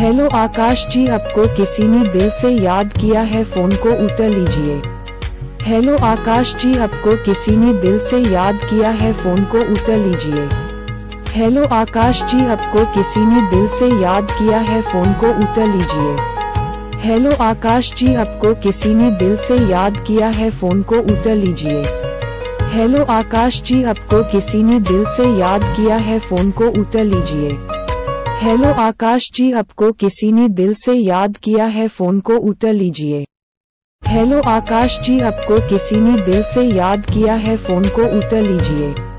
Hello आकाश जी, आपको किसी ने दिल से याद किया है, फ़ोन को उतर लीजिए। हेलो आकाश जी, आपको किसी ने दिल से याद किया है, फ़ोन को उतर लीजिए। हेलो आकाश जी, आपको किसी ने दिल से याद किया है, फ़ोन को उतर लीजिए। हेलो आकाश जी, आपको किसी ने दिल से याद किया है, फ़ोन को उतर लीजिए। हेलो आकाश जी, आपको किसी ने दिल से याद किया है, फ़ोन को उतर लीजिए। हेलो आकाश जी, आपको किसी ने दिल से याद किया है, फ़ोन को उठा लीजिए। हेलो आकाश जी, आपको किसी ने दिल से याद किया है, फ़ोन को उठा लीजिए।